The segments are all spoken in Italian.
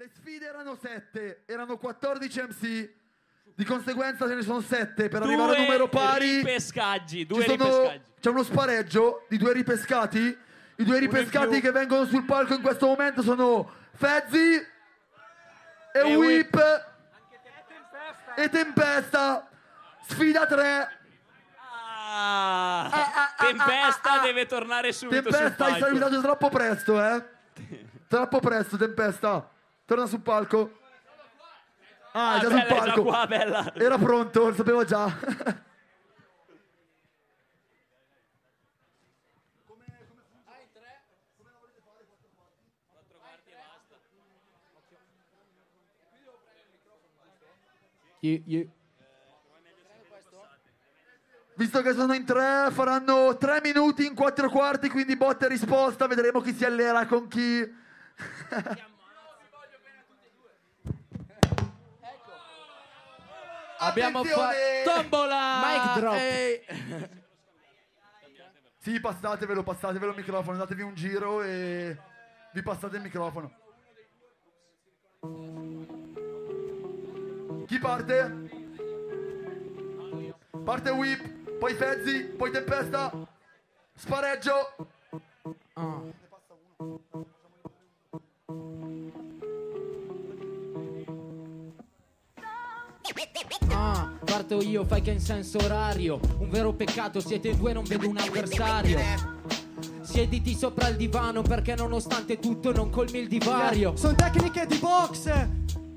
Le sfide erano 7, erano 14 MC. Di conseguenza ce ne sono 7 per arrivare a Due numero pari. ripescaggi, due Ci sono- ripescaggi. c'è uno spareggio di due ripescati. I due ripescati che vengono sul palco in questo momento sono Fezzi e, E Whip e Tempesta. Sfida 3. Ah, Tempesta deve tornare subito sul Tempesta, hai salutato troppo presto, eh? Troppo presto, Tempesta. Torna sul palco. Ah, è Ah, già sul già palco. qua, bella. Era pronto, lo sapevo già. Visto che sono in tre, faranno tre minuti in quattro quarti, quindi botta e risposta. Vedremo chi si allera con chi. Abbiamo Attenzione! fatto tombola! Mic drop. Ehi. Sì, passatevelo, passatevelo il microfono, datevi un giro e vi passate il microfono. Chi parte? Parte Whip, poi Fezzi, poi Tempesta. Spareggio. Ah, parto io, fai che in senso orario. Un vero peccato, siete due, non vedo un avversario. Siediti sopra il divano perché nonostante tutto non colmi il divario. Sono tecniche di box.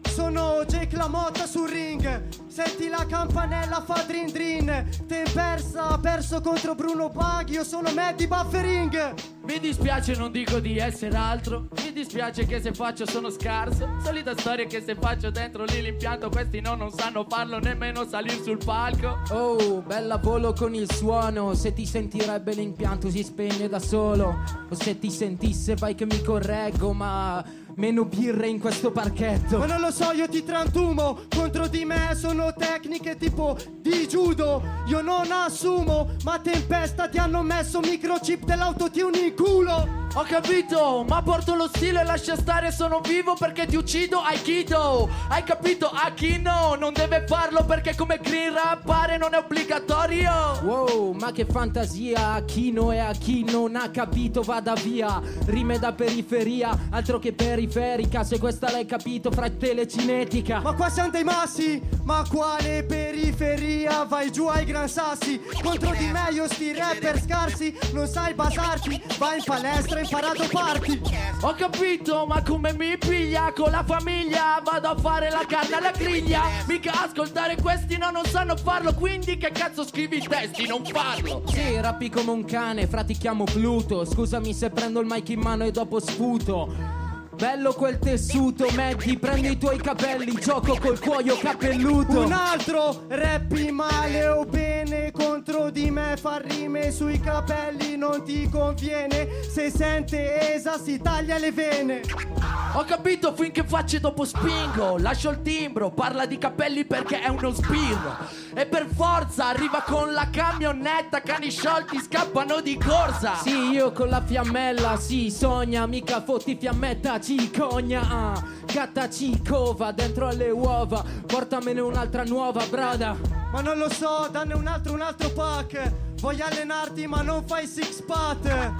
Sono Jake La Motta sul ring. Senti la campanella fa drin drin. Tempersa ha perso contro Bruno Baghi. Io sono Maddy Buffering. Mi dispiace, non dico di essere altro. Mi dispiace che se faccio sono scarso. Solita storia che se faccio dentro lì l'impianto, questi no, non sanno farlo nemmeno salire sul palco. Oh, bella volo con il suono. Se ti sentirebbe l'impianto si spegne da solo. O se ti sentisse vai che mi correggo, ma meno birre in questo parchetto. Ma non lo so, io ti trantumo. Contro di me sono tecniche tipo di judo. Io non assumo, ma tempesta ti hanno messo microchip dell'autotune culo. Ho capito, ma porto lo stile, lascia stare, sono vivo perché ti uccido, Aikido. Hai capito? A chi no? Non deve farlo perché come green rappare non è obbligatorio. Wow, ma che fantasia! A chi no e a chi non ha capito vada via. Rime da periferia, altro che periferica. Se questa l'hai capito, fratelli cinetica. Ma qua siamo dei massi, ma quale periferia? Vai giù ai gran sassi. Contro di me io sti rapper scarsi. Non sai basarti, vai in palestra, imparato parti. Ho capito, ma come mi piglia con la famiglia? Vado a fare la carne alla griglia. Mica ascoltare questi no, non sanno farlo. Quindi che cazzo scrivi i testi? Non farlo. Sì, rappi come un cane, fra ti chiamo Pluto. Scusami se prendo il mic in mano e dopo sputo. Bello quel tessuto, Maggie, prendi i tuoi capelli, gioco col cuoio capelluto. Un altro rappi male o bene contro di me fa rime sui capelli non ti conviene se sente esa si taglia le vene Ho capito finché faccio dopo spingo. Lascio il timbro, parla di capelli perché è uno sbirro. E per forza arriva con la camionetta, cani sciolti scappano di corsa. Sì, io con la fiammella, sì, sogna, mica fotti fiammetta, cicogna, ah. Gatta cicova dentro alle uova, portamene un'altra nuova, brada. ma non lo so danne un altro un altro pack Vuoi allenarti ma non fai six pack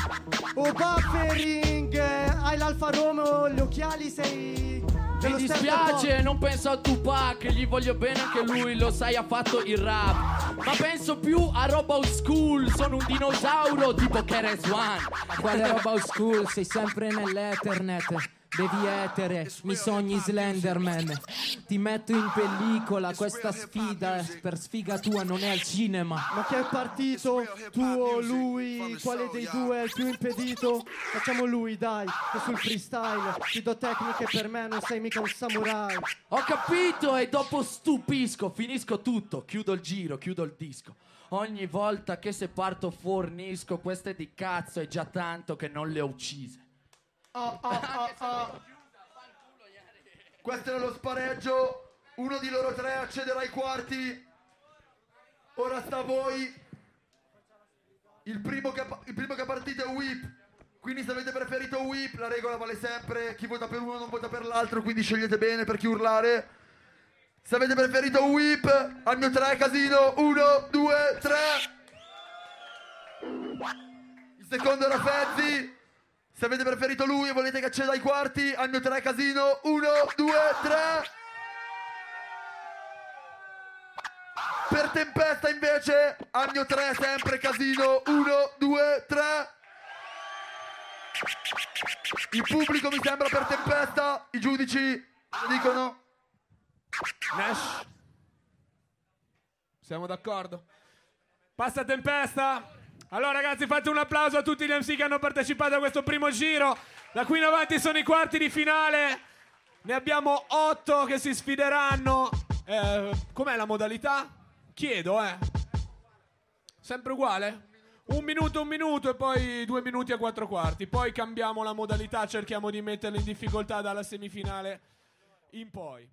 O buffering Hai l'Alfa Romeo, gli occhiali sei Mi dispiace, non penso a Tupac, gli voglio bene anche lui, lo sai, ha fatto il rap. Ma penso più a roba old school, sono un dinosauro tipo Keres One. Quale roba old school, sei sempre nell'ethernet. Devi etere, mi sogni Slenderman. Ti metto in pellicola, questa sfida per sfiga tua non è al cinema. Ma che è partito? Tu o lui? Quale dei due è il più impedito? Facciamo lui, dai, che sul freestyle ti do tecniche per me, non sei mica un samurai. Ho capito e dopo stupisco, finisco tutto, chiudo il giro, chiudo il disco. Ogni volta che se parto fornisco queste di cazzo è già tanto che non le ho uccise. Ah, ah, ah, ah. Questo era lo spareggio. Uno di loro tre accederà ai quarti. Ora sta a voi. Il primo che, ha- il primo che ha partito è Whip. Quindi se avete preferito whip, la regola vale sempre, chi vota per uno non vota per l'altro, quindi scegliete bene per chi urlare. Se avete preferito whip, al mio 3 casino, 1, 2, 3. Il secondo era Fezzi. Se avete preferito lui e volete che acceda ai quarti, al mio 3 casino, 1, 2, 3. Per Tempesta invece, al mio 3 sempre casino, 1, 2, 3. Il pubblico mi sembra per Tempesta, i giudici dicono. Nash. Siamo d'accordo? Passa tempesta. Allora ragazzi fate un applauso a tutti gli MC che hanno partecipato a questo primo giro. Da qui in avanti sono i quarti di finale. Ne abbiamo otto che si sfideranno. Eh, com'è la modalità? Chiedo, eh. Sempre uguale? Un minuto, un minuto e poi due minuti a quattro quarti. Poi cambiamo la modalità, cerchiamo di metterli in difficoltà dalla semifinale in poi.